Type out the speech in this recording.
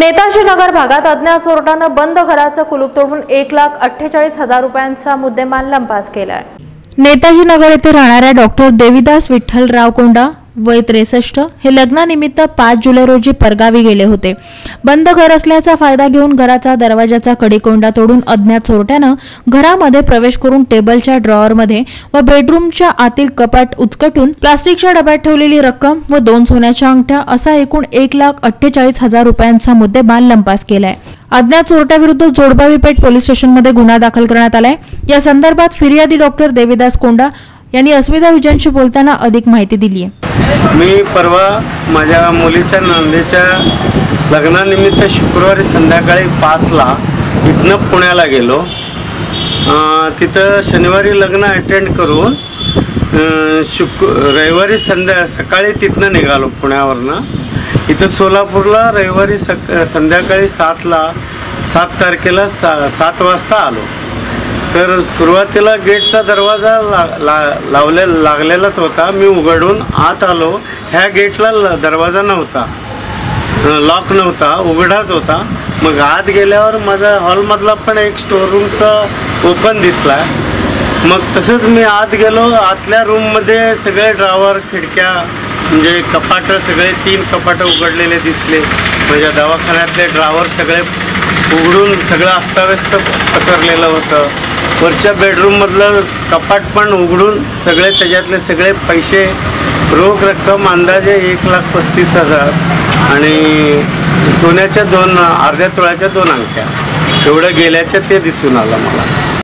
नेताजी नगर भागात अज्ञात चोरट्यानं बंद घराचं कुलूप तोडून एक लाख अठ्ठेचाळीस हजार रुपयांचा मुद्देमाल लंपास केलाय. नेताजी नगर येथे राहणाऱ्या डॉक्टर देविदास विठ्ठलराव कोंडा वय त्रेसष्ट हे लग्नानिमित्त पाच जुलै रोजी परगावी गेले होते. बंद घर असल्याचा फायदा घेऊन घराचा दरवाजाचा कडीकोंडा तोडून अज्ञात चोरट्यानं घरामध्ये प्रवेश करून टेबलच्या ड्रॉअरमध्ये व बेडरूमच्या आतील कपाट उचकटून प्लास्टिकच्या डब्यात ठेवलेली रक्कम व दोन सोन्याच्या अंगठ्या असा एकूण एक लाख अठ्ठेचाळीस हजार रुपयांचा मुद्देमाल लंपास केलाय. अज्ञात चोरट्याविरुद्ध जोडबावी पेठ पोलीस स्टेशनमध्ये गुन्हा दाखल करण्यात आलाय. या संदर्भात फिर्यादी डॉक्टर देवीदास कोंडा यांनी अस्मिता विजयांशी बोलताना अधिक माहिती दिली आहे मी परवा माझ्या मुलीच्या नांदेच्या लग्नानिमित्त शुक्रवारी संध्याकाळी पाचला इथनं पुण्याला गेलो. तिथं शनिवारी लग्न अटेंड करून शुक रविवारी संध्या सकाळी तिथनं निघालो पुण्यावरनं. इथं सोलापूरला रविवारी सक संध्याकाळी सातला सात तारखेला सा सात वाजता आलो. तर सुरुवातीला गेटचा दरवाजा ला ला लावले लागलेलाच होता. मी उघडून आत आलो. ह्या गेटला ल- दरवाजा नव्हता. लॉक नव्हता. उघडाच होता. मग आत गेल्यावर माझा हॉलमधला पण एक स्टोअर रूमचा ओपन दिसला. मग तसंच मी आत गेलो. आतल्या रूममध्ये सगळे ड्रावर खिडक्या म्हणजे कपाटं सगळे तीन कपाटं उघडलेले दिसले. माझ्या दवाखान्यातले ड्रावर सगळे उघडून सगळं अस्ताव्यस्त पसरलेलं होतं. वरच्या बेडरूममधलं कपाट पण उघडून सगळे त्याच्यातले सगळे पैसे रोख रक्कम अंदाजे एक लाख पस्तीस हजार आणि सोन्याच्या दोन अर्ध्या तोळ्याच्या दोन अंगठ्या. एवढं गेल्याच्या ते दिसून आलं मला.